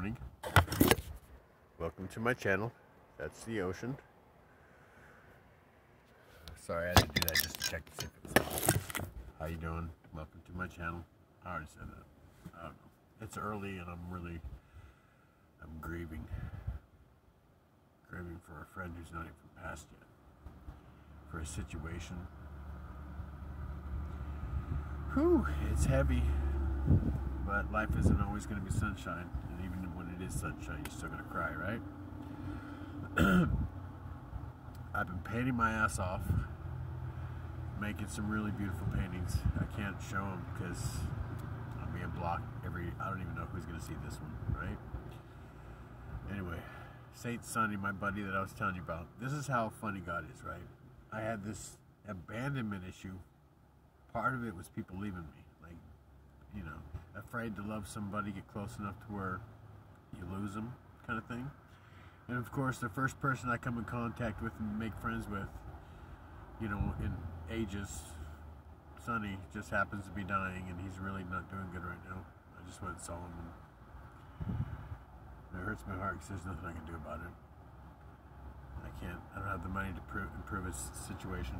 morning. Welcome to my channel. That's the ocean. Sorry, I had to do that just to check to see if. How you doing? Welcome to my channel. I already said that. I don't know. It's early and I'm really, I'm grieving. Grieving for a friend who's not even passed yet. For a situation. Whew, it's heavy. But life isn't always going to be sunshine. And even when it is sunshine, you're still going to cry, right? I've been painting my ass off, making some really beautiful paintings. I can't show them because I'm being blocked every. I don't even know who's going to see this one, right? Anyway, Saint Sonny, my buddy that I was telling you about. This is how funny God is, right? I had this abandonment issue. Part of it was people leaving me, you know, afraid to love somebody, get close enough to where you lose them, kind of thing. And of course, the first person I come in contact with and make friends with, you know, in ages, Sonny just happens to be dying, and he's really not doing good right now. I just went and saw him, and it hurts my heart because there's nothing I can do about it. I can't. I don't have the money to improve, improve his situation.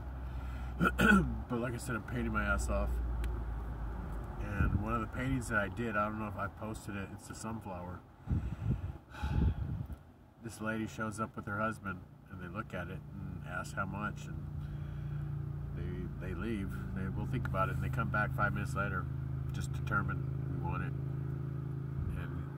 but like I said, I'm painting my ass off. One of the paintings that I did, I don't know if I posted it, it's a sunflower. This lady shows up with her husband and they look at it and ask how much and they they leave. They will think about it and they come back five minutes later, just determined we want it. And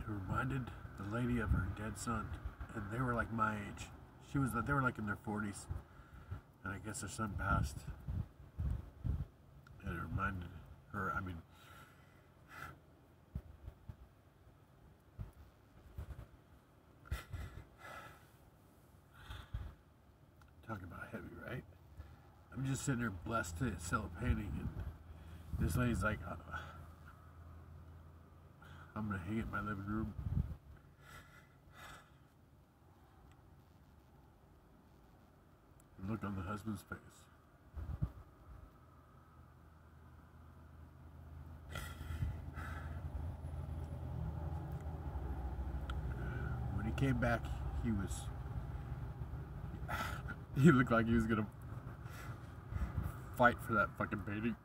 it reminded the lady of her dead son, and they were like my age. She was they were like in their forties, and I guess their son passed. And it reminded her. I mean, talking about heavy, right? I'm just sitting there blessed to sell a painting, and this lady's like, uh, "I'm gonna hang it in my living room." And look on the husband's face. When he came back, he was. He looked like he was gonna fight for that fucking painting.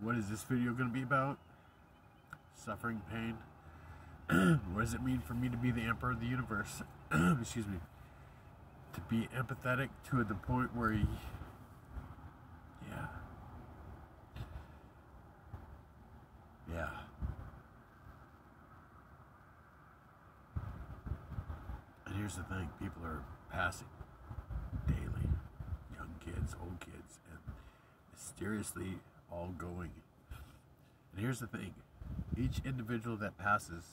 What is this video gonna be about? Suffering, pain. what does it mean for me to be the emperor of the universe? Excuse me. To be empathetic to the point where he. Yeah. Yeah. And here's the thing people are passing daily. Young kids, old kids, and mysteriously all going. And here's the thing each individual that passes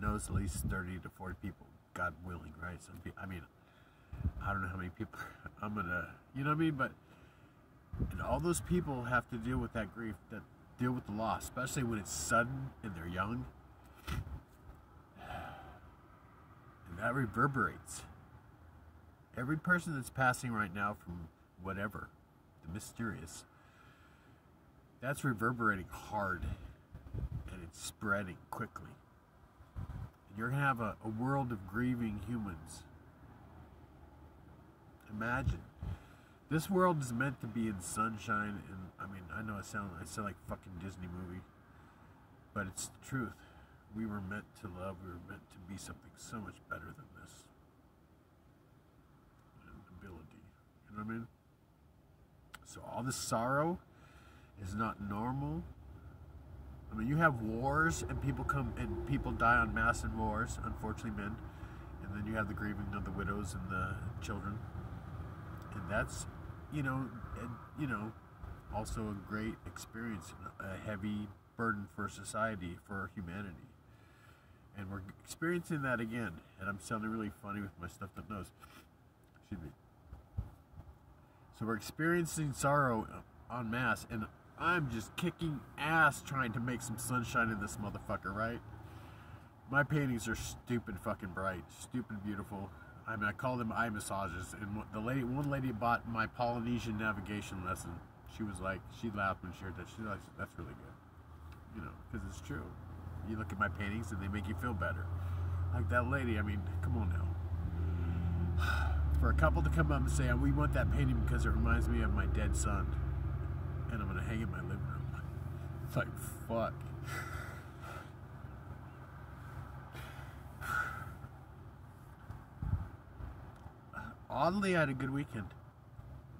knows at least 30 to 40 people, God willing, right? Some people, I mean, I don't know how many people I'm gonna, you know what I mean? But, and all those people have to deal with that grief, that deal with the loss, especially when it's sudden and they're young. And that reverberates. Every person that's passing right now from whatever, the mysterious, that's reverberating hard spreading quickly. You're going to have a, a world of grieving humans. Imagine. This world is meant to be in sunshine, and I mean, I know I sound, I sound like fucking Disney movie, but it's the truth. We were meant to love. We were meant to be something so much better than this. And ability, you know what I mean? So all this sorrow is not normal. I mean, you have wars and people come and people die on mass in wars, unfortunately, men. And then you have the grieving of the widows and the children. And that's, you know, and, you know, also a great experience, a heavy burden for society, for humanity. And we're experiencing that again. And I'm sounding really funny with my stuffed up nose. Excuse me. So we're experiencing sorrow en masse. And I'm just kicking ass trying to make some sunshine in this motherfucker, right? My paintings are stupid fucking bright, stupid beautiful. I mean, I call them eye massages. And the lady, one lady bought my Polynesian navigation lesson. She was like, she laughed when she heard that. She's like, that's really good, you know, because it's true. You look at my paintings and they make you feel better. Like that lady. I mean, come on now. For a couple to come up and say, "We want that painting because it reminds me of my dead son," gonna hang in my living room. It's like, fuck. Oddly, I had a good weekend.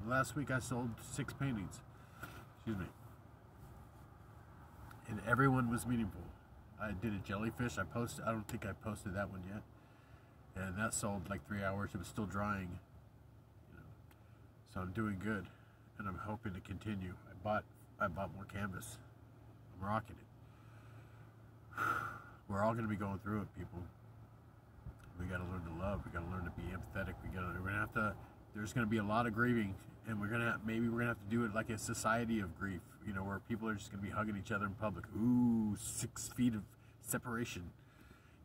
Last week I sold six paintings. Excuse me. And everyone was meaningful. I did a jellyfish. I posted. I don't think I posted that one yet. And that sold like three hours. It was still drying. You know. So I'm doing good, and I'm hoping to continue. Bought. I bought more canvas. I'm rocking it. We're all going to be going through it, people. We got to learn to love. We got to learn to be empathetic. We got to. We're gonna have to. There's going to be a lot of grieving, and we're gonna have, maybe we're gonna have to do it like a society of grief. You know, where people are just going to be hugging each other in public. Ooh, six feet of separation.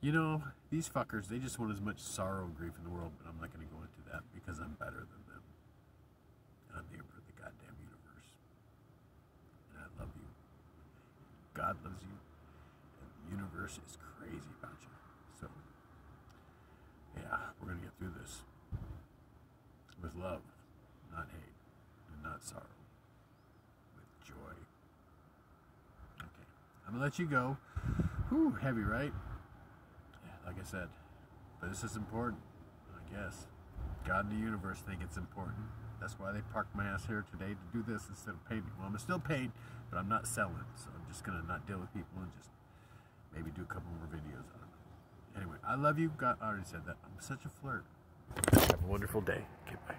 You know, these fuckers, they just want as much sorrow and grief in the world, but I'm not going to go into that because I'm better than them. I'm the emperor of the goddamn universe. And I love you. God loves you. And the universe is crazy about you. So, yeah, we're going to get through this with love, not hate, and not sorrow, with joy. Okay, I'm going to let you go. Whew, heavy, right? like I said, but this is important, I guess. God and the universe think it's important. That's why they parked my ass here today to do this instead of painting. Well, I'm still paid, but I'm not selling, so I'm just gonna not deal with people and just maybe do a couple more videos. I don't know. Anyway, I love you. God, I already said that. I'm such a flirt. Have a wonderful day. Okay, bye.